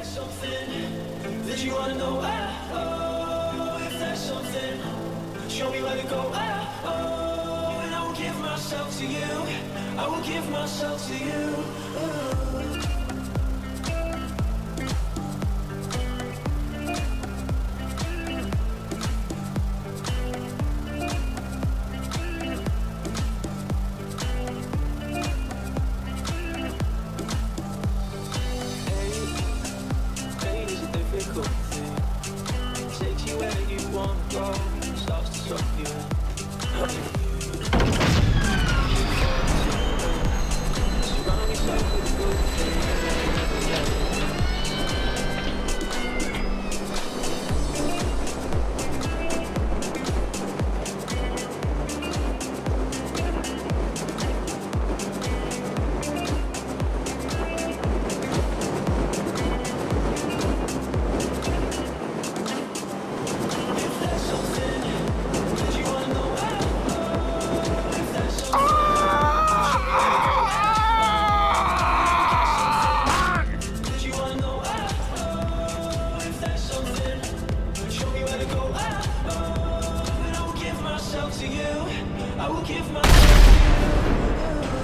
that's something that you wanna know, ah, oh, if that's something, show me where to go, oh, and I will give myself to you. I will give myself to you. oh. Takes you where you wanna go, starts to suck you in. To you. I will give you.